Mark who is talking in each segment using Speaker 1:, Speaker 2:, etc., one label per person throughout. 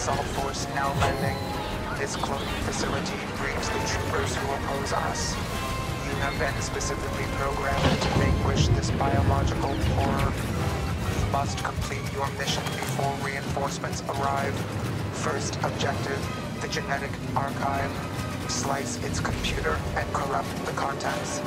Speaker 1: assault force now landing. This cloning facility breeds the troopers who oppose us. You have been specifically programmed to vanquish this biological horror. You must complete your mission before reinforcements arrive. First objective, the genetic archive. Slice its computer and corrupt the contents.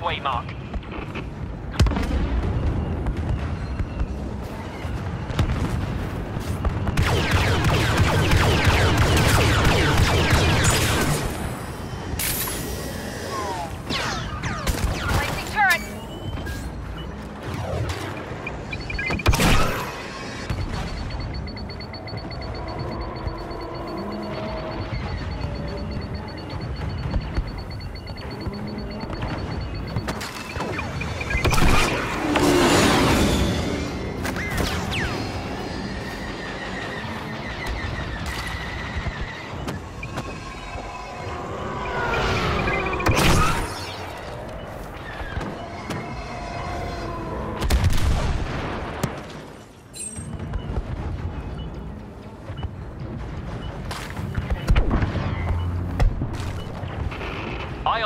Speaker 2: Halfway mark.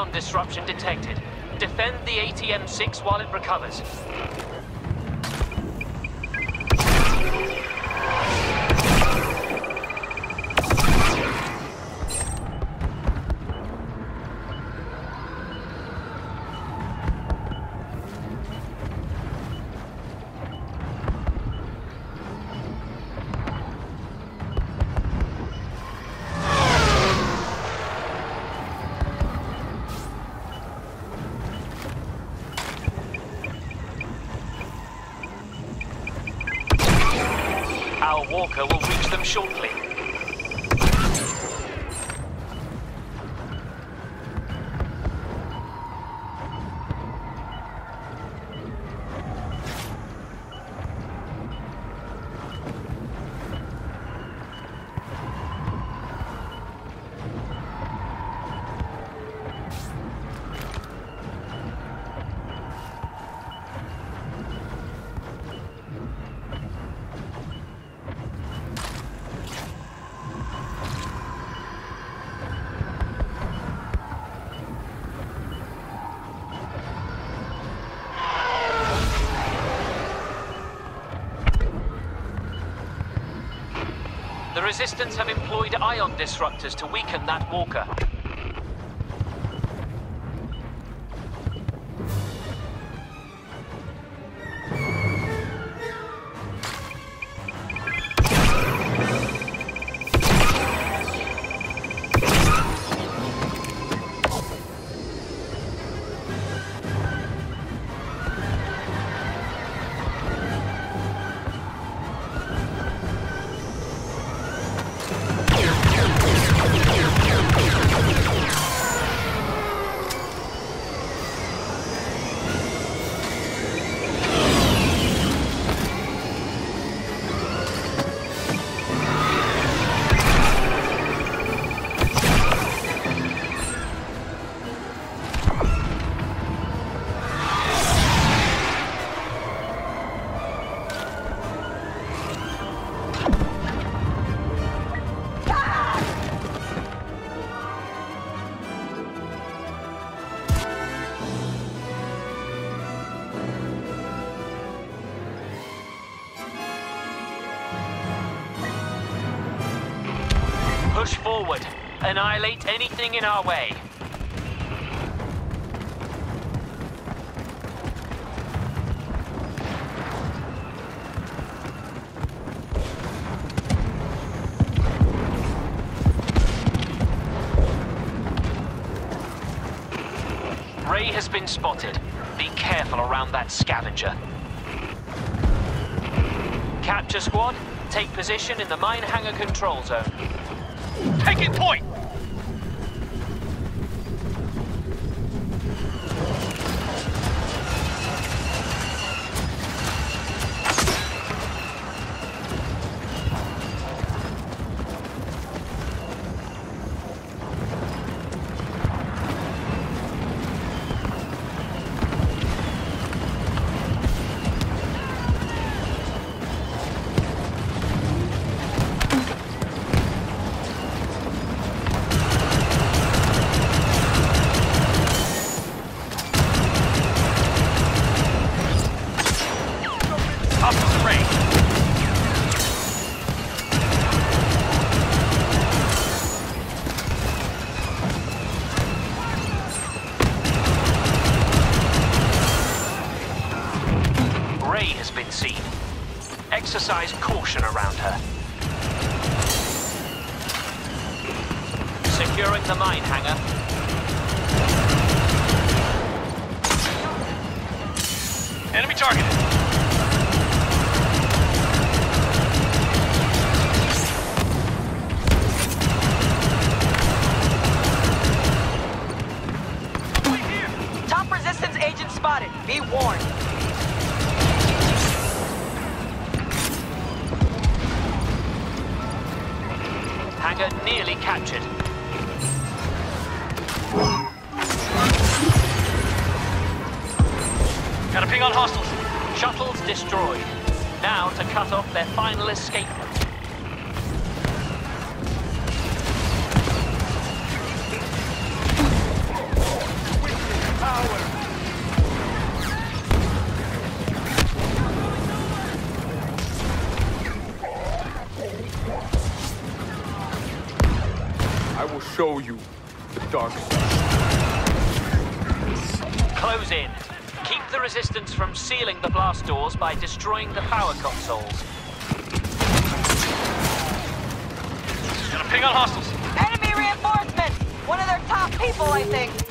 Speaker 2: Ion disruption detected. Defend the AT-M6 while it recovers. Walker will reach them shortly. The Resistance have employed ion disruptors to weaken that walker. Annihilate anything in our way. Rey has been spotted. Be careful around that scavenger. Capture squad, take position in the mine hangar control zone. Taking point! Exercise caution around her. Securing the mine hangar.
Speaker 3: Enemy targeted.
Speaker 4: Top resistance agent spotted. Be warned.
Speaker 2: Nearly captured.
Speaker 3: Got a ping on hostiles.
Speaker 2: Shuttles destroyed. Now to cut off their final escape
Speaker 5: show you the dark side.
Speaker 2: Close in. Keep the resistance from sealing the blast doors by destroying the power consoles.
Speaker 3: Got a ping on hostiles.
Speaker 4: Enemy reinforcements! One of their top people, I think.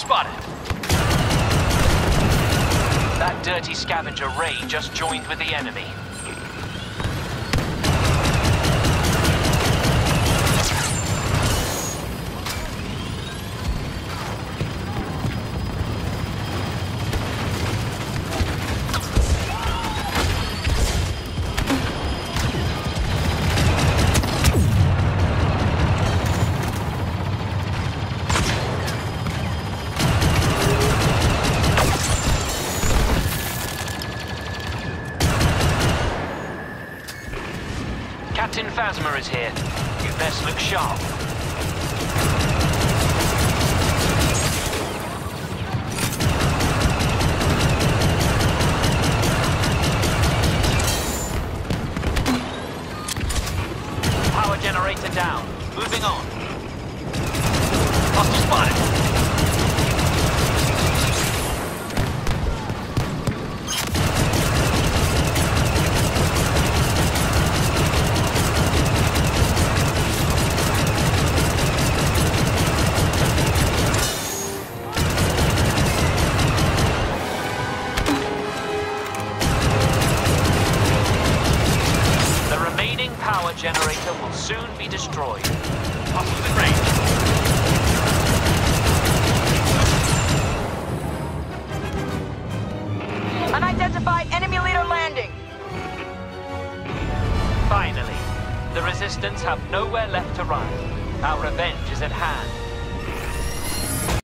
Speaker 3: Spotted.
Speaker 2: That dirty scavenger Rey just joined with the enemy. Phasma is here. You best look sharp. Power generator down. Moving on.
Speaker 3: Hostile spotted.
Speaker 2: Generator will soon be destroyed.
Speaker 3: Hostiles in range.
Speaker 4: Unidentified enemy leader landing.
Speaker 2: Finally, the Resistance have nowhere left to run. Our revenge is at hand.